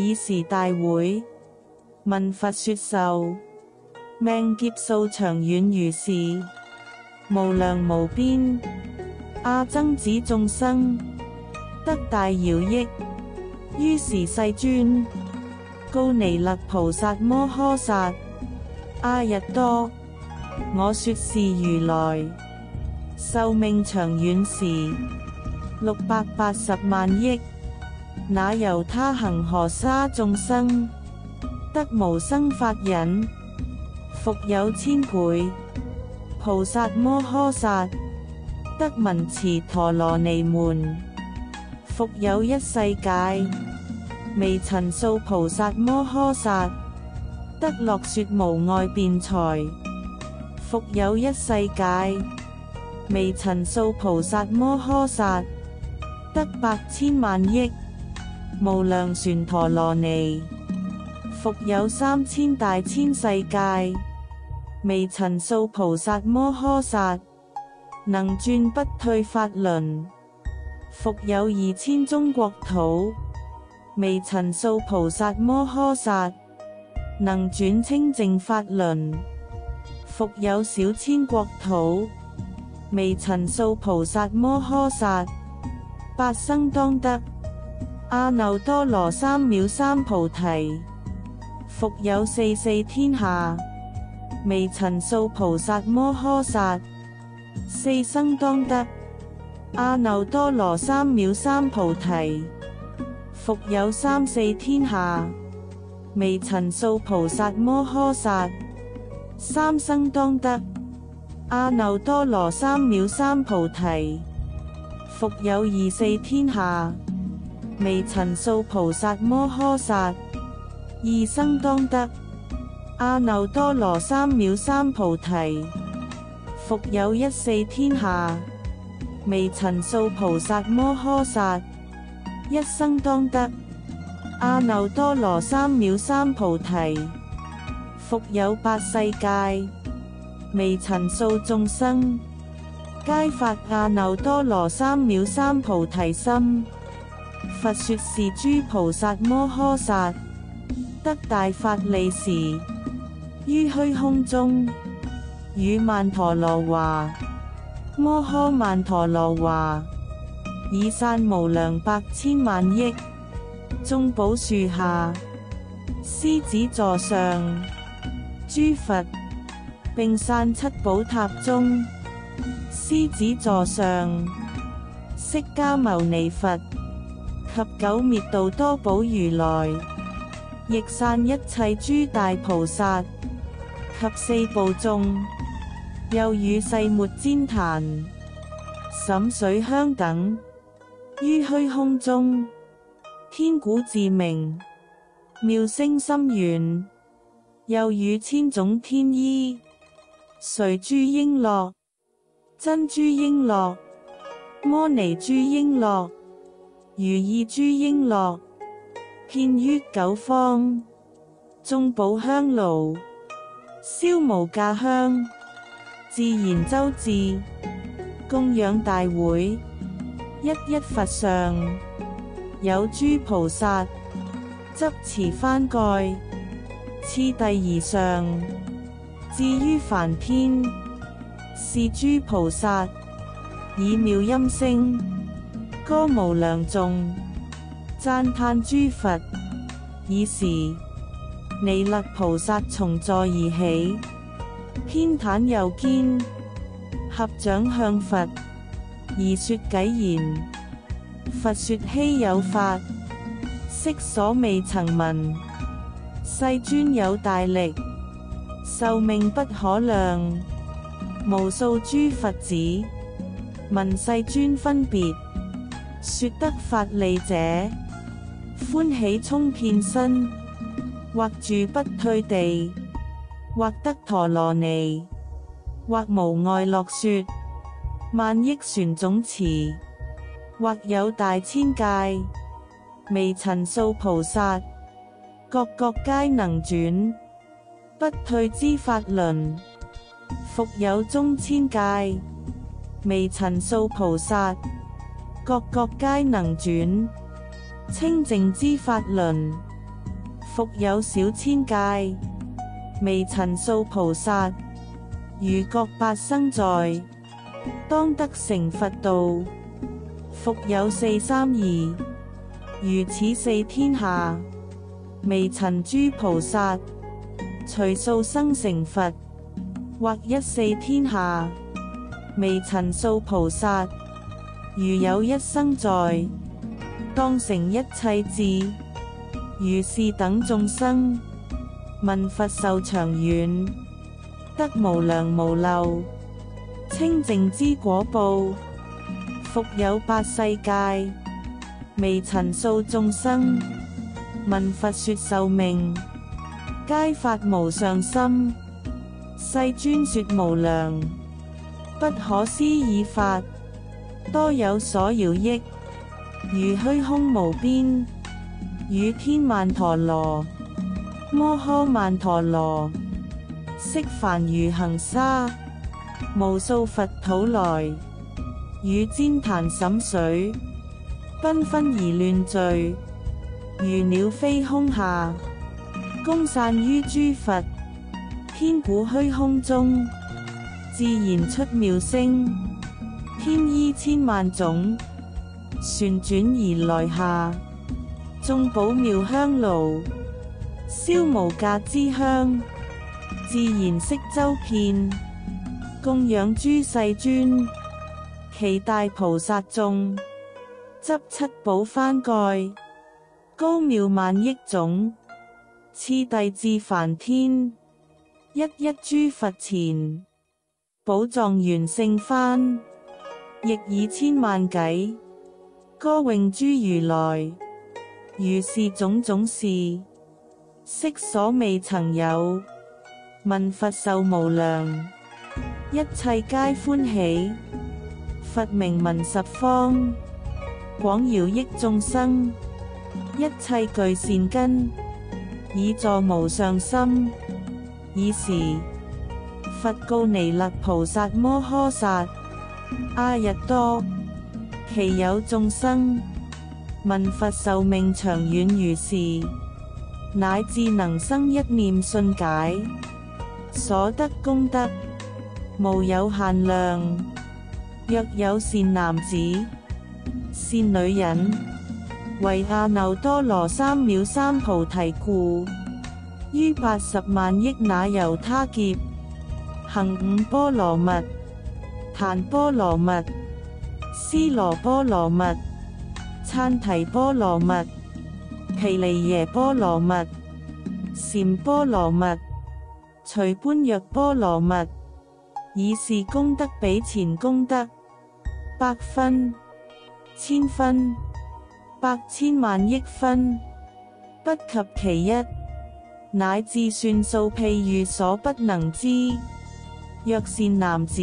以时大会问佛说寿命劫数长远如是无量无边阿僧子众生得大饶益于是世尊高尼勒菩萨摩诃萨阿日多我说是如来寿命长远时六百八十万亿。那由他行河沙众生，得无生法忍，复有千倍菩萨摩诃萨，得文持陀罗尼门，复有一世界，未曾数菩萨摩诃萨，得落雪无碍辩才，复有一世界，未曾数菩萨摩诃萨，得八千万亿。无量船陀罗尼，复有三千大千世界，未曾受菩萨摩诃萨能转不退法轮；复有二千中国土，未曾受菩萨摩诃萨能转清净法轮；复有小千国土，未曾受菩萨摩诃萨八生当得。阿耨多罗三藐三菩提，复有四四天下，微尘受菩萨摩诃萨四生当得。阿耨多罗三藐三菩提，复有三四天下，微尘受菩萨摩诃萨三生当得。阿耨多罗三藐三菩提，复有二四天下。未曾数菩萨摩诃萨，一生当得阿耨多罗三藐三菩提，复有一四天下；未曾数菩萨摩诃萨，一生当得阿耨多罗三藐三菩提，复有八世界；未曾数众生，皆发阿耨多罗三藐三菩提心。佛说是诸菩萨摩诃萨得大法利时，于虚空中与曼陀罗华、摩诃曼陀罗华以散无量百千万亿，中宝树下狮子座上，诸佛并散七宝塔中，狮子座上释迦牟尼佛。及九灭道多宝如来，亦散一切诸大菩萨及四部众，又与世末旃檀、沈水香等，于虚空中，天古自明，妙声深远，又与千种天衣、垂珠璎珞、珍珠璎珞、摩尼珠璎珞。如意珠璎珞，遍于九方；众宝香炉，烧无价香；自然周至，供养大会，一一佛上，有诸菩萨执持翻盖，次第而上；至于梵天，是诸菩萨以妙音声。多无量众赞叹诸佛，以时弥勒菩萨从座而起，偏袒右肩，合掌向佛而说偈言：“佛说希有法，悉所未曾闻。世尊有大力，寿命不可量。无数诸佛子，闻世尊分别。”说得法利者，欢喜冲遍身；或住不退地，或得陀罗尼，或无外落雪，万亿船总持，或有大千界，微尘数菩萨，各各皆能转不退之法轮；复有中千界，微尘数菩萨。各国皆能转清净之法轮，复有小千界，未曾数菩萨；如各八生在，当得成佛道。复有四三二，如此四天下，未曾诸菩萨随数生成佛，或一四天下，未曾数菩萨。如有一生在，当成一切智。如是等众生，问佛受长远，得无量无漏清净之果报，复有八世界，未尘数众生，问佛说寿命，皆发无上心，世尊说无量，不可思议法。多有所摇益，如虚空无边，雨天曼陀罗，摩诃曼陀罗，色凡如行沙，无数佛土来，雨煎潭沈水，缤纷而乱聚，如鸟飞空下，公散于诸佛，天古虚空中，自然出妙声。天衣千万种，旋转而来下。众宝妙香炉，烧无价之香。自然色周遍，供养诸世尊。其大菩萨众，执七宝翻盖。高妙万亿种，次第至梵天。一一诸佛前，宝藏完胜翻。亦以千万偈歌咏诸如来，如是种种事，悉所未曾有。问佛寿无量，一切皆欢喜。佛名闻十方，广饶益众生，一切具善根，以助无上心。以时，佛告弥勒菩萨摩诃萨。阿日多，其有众生闻佛寿命长远如是，乃至能生一念信解，所得功德无有限量。若有善男子、善女人，为阿耨多罗三藐三菩提故，于八十万亿那由他劫，行五波罗蜜。叹波罗蜜，思罗波罗蜜，参提波罗蜜，奇利耶波罗蜜，禅波罗蜜，随般若波罗蜜，以是功德比前功德百分、千分、百千万亿分不及其一，乃至算数譬喻所不能知。若善男子。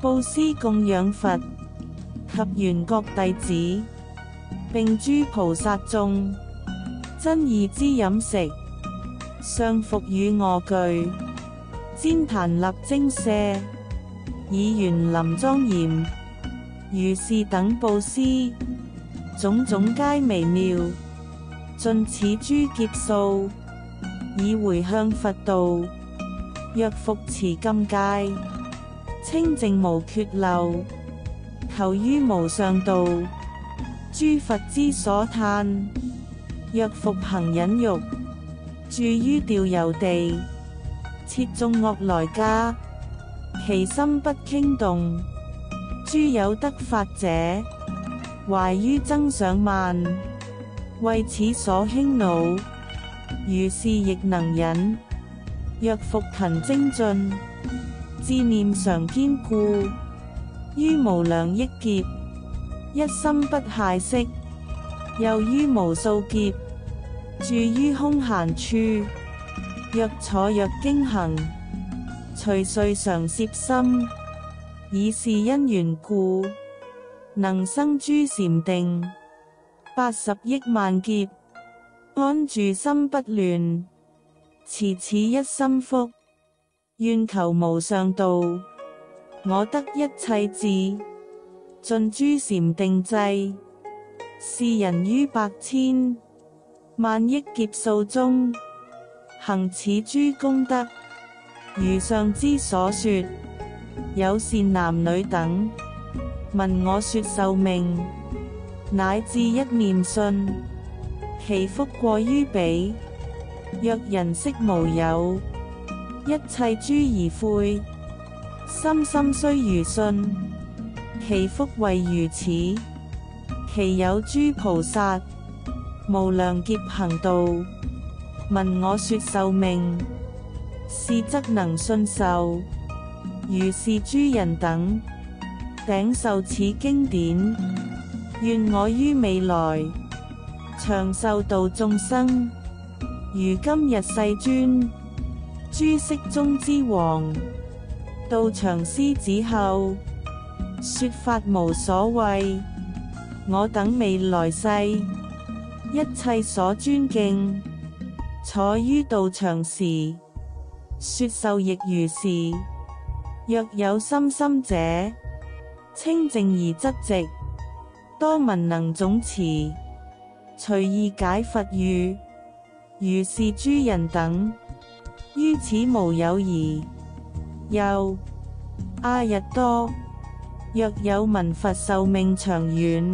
布施供养佛及原国弟子，并诸菩萨众，真义之饮食，上服与卧具，旃檀、立精舍，以缘林庄严，如是等布施，种种皆微妙，尽此诸劫数，以回向佛道，若复持禁戒。清净无缺漏，求于无上道。诸佛之所叹。若复行忍辱，住于调柔地，切众恶来家，其心不倾动。诸有得法者，怀于增上慢，为此所轻恼。如是亦能忍。若复勤精进。志念常坚固，于无量亿劫，一心不懈息，又于无数劫，住于空闲处，若坐若经行，随睡常摄心，以是因缘故，能生诸禅定，八十亿万劫，安住心不乱，持此一心福。愿求无上道，我得一切智，尽诸禅定制。是人于百千万亿劫数中，行此诸功德，如上之所说，有善男女等问我说寿命，乃至一念信，其福过于彼。若人色无有。一切诸而悔，心心须如信，其福为如此。其有诸菩萨，无量劫行道，闻我说寿命，是则能信受。如是诸人等，顶受此经典，愿我于未来，长寿度众生。如今日世尊。诸色中之王，道长狮子后，说法无所谓。我等未来世，一切所尊敬，坐于道场时，说受亦如是。若有心心者，清净而执直，多闻能总持，随意解佛语。如是诸人等。于此无有疑。又阿日多，若有闻佛寿命长远，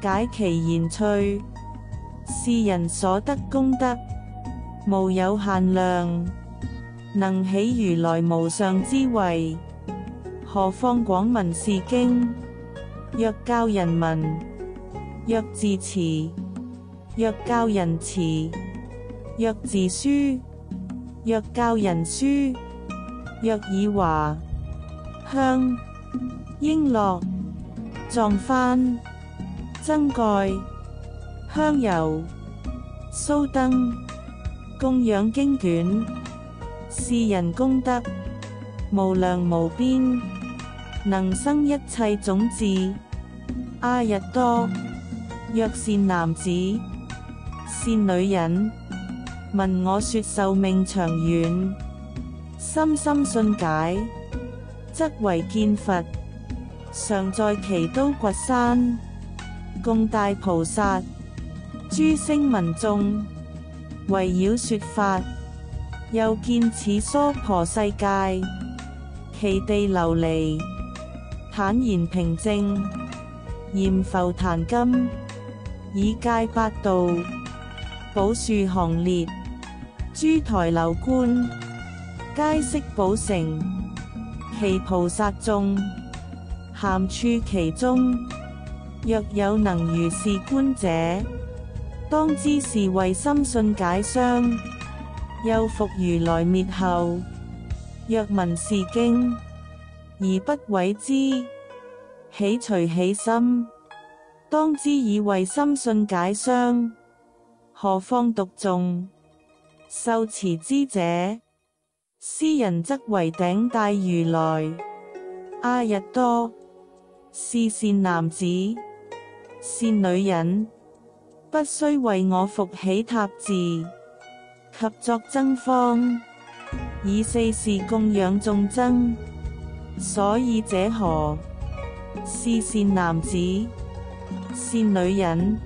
解其言趣，是人所得功德无有限量，能起如来无上之慧。何况广闻是经？若教人民，若自持，若教人持，若自书。若教人书，若以华香璎珞撞幡，增盖香油酥灯，供养经卷，是人功德无量无边，能生一切种子。阿日多，若善男子，善女人。问我说：“寿命长远，深深信解，则为见佛，常在其都掘山，共大菩萨、诸声闻众围绕说法。又见此娑婆世界，其地流离，坦然平静，严浮檀金，以戒八道。”宝树行列，诸台楼观，皆悉宝城，其菩萨众含处其中。若有能如是观者，当知是为心信解相，又复如来灭后，若闻是经而不毁之，起随起心，当知以为心信解相。何况独众受持之者，斯人则为顶戴如来阿日多，是善男子、善女人，不须为我复起塔字及作增方，以四事供养众僧。所以者何？是善男子、善女人。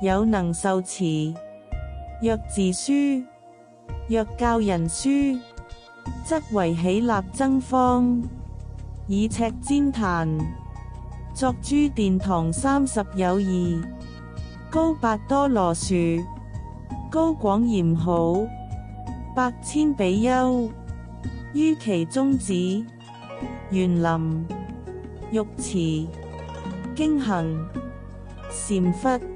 有能受持，若自书，若教人书，则为起立增方，以赤煎坛，作诸殿堂三十有二，高八多罗树，高广严好，百千比丘于其中止，园林玉池，经行禅窟。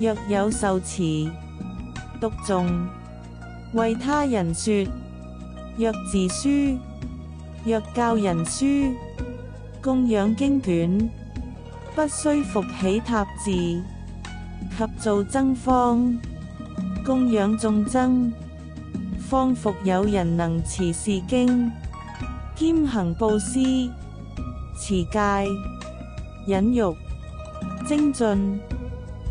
若有受持读诵为他人说，若自书，若教人书，供养经卷，不须复起塔字，合造增方供养众僧，方复有人能持是经，兼行布施、持戒、忍辱、精进。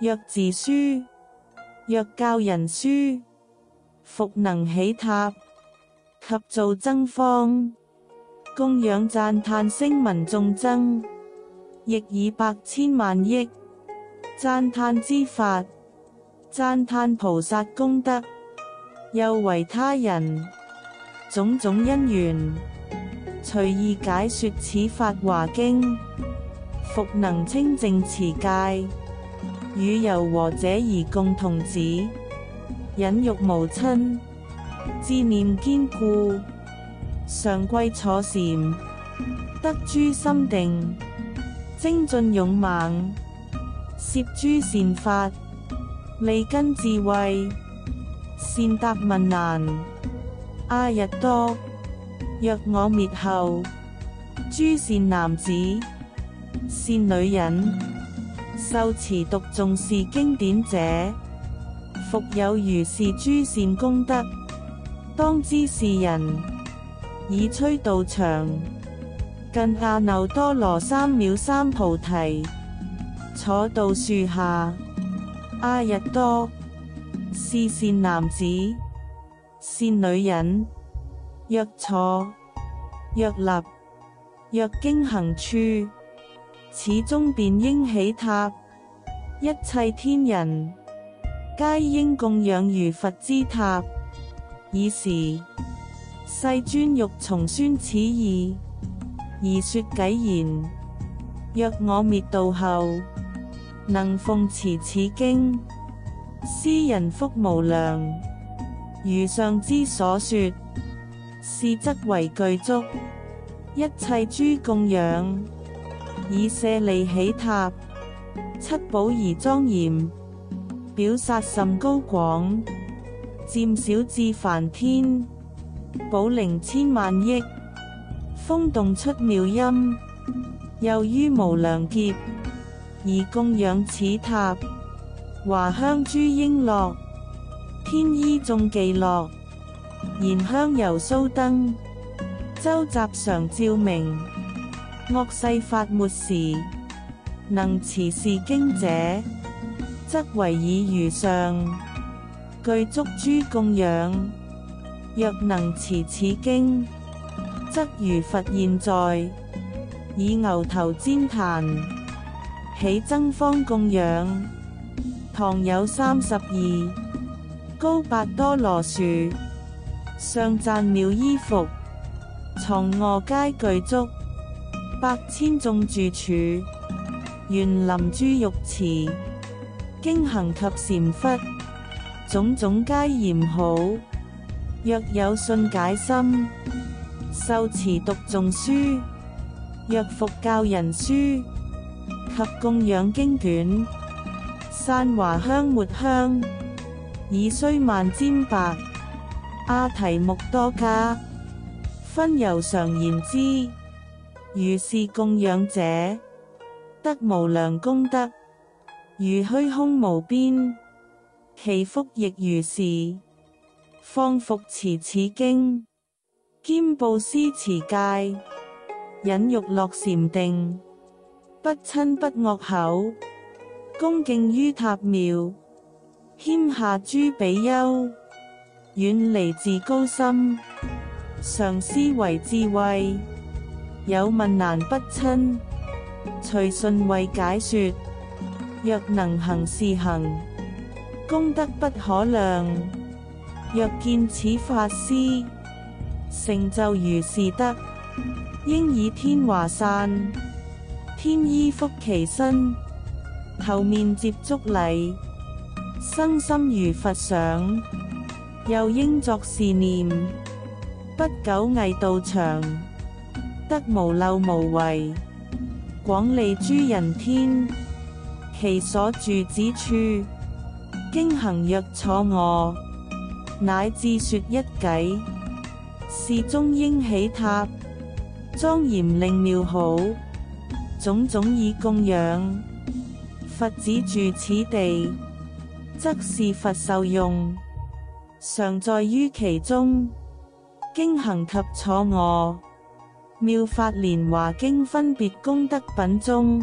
若自书，若教人书，复能起塔及造增方供养赞叹声，闻众增亦以百千万亿赞叹之法赞叹菩萨功德，又为他人种种因缘随意解说此法华经，复能清净持戒。与柔和者而共同子，忍辱无亲，自念坚固，常贵坐禅，得诸心定，精进勇猛，摄诸善法，利根智慧，善答问难。阿日多，若我灭后，诸善男子、善女人。受持读诵是经典者，复有如是诸善功德，当知是人以吹道场，近阿耨多罗三藐三菩提，坐到树下。阿日多，是善男子，善女人，若坐，若立，若经行处。始终便应起塔，一切天人皆应供养如佛之塔。以时，世尊欲重宣此意，而说偈言：若我灭道后，能奉持此经，斯人福无量。如上之所说，是则为具足，一切诸供养。以舍利起塔，七宝而庄严，表刹甚高广，渐小至梵天，宝灵千万亿，风动出妙音。又于无量劫，以供养此塔，华香诸璎珞，天衣众伎乐，燃香油酥灯，周集常照明。恶世法末时，能持是经者，则为以如上具足诸供养。若能持此经，则如佛现在以牛头煎坛，起增方供养，唐有三十二，高八多罗树，上赞妙衣服，床卧皆具足。百千众住处，园林诸玉池，经行及禅忽，种种皆言好。若有信解心，受持读诵书，若复教人书，及供养经卷，散华香末香，以须万煎白，阿提木多加，分由常言之。如是供养者，得无量功德；如虚空无边，其福亦如是。方复持此经，兼布施持戒，忍欲乐禅定，不亲不恶口，恭敬于塔庙，谦下诸比丘，远离自高心，常思为智慧。有问难不亲，随顺为解说。若能行是行，功德不可量。若见此法师，成就如是德，应以天华散，天衣覆其身。头面接足礼，身心如佛想，又应作是念：不久艺道长。得无漏无畏，广利诸人天。其所住之处，经行若坐卧，乃至说一偈，是中应起塔，庄严令妙好，种种以供养。佛子住此地，则是佛受用，常在于其中。经行及坐卧。《妙法莲华经》分别功德品中。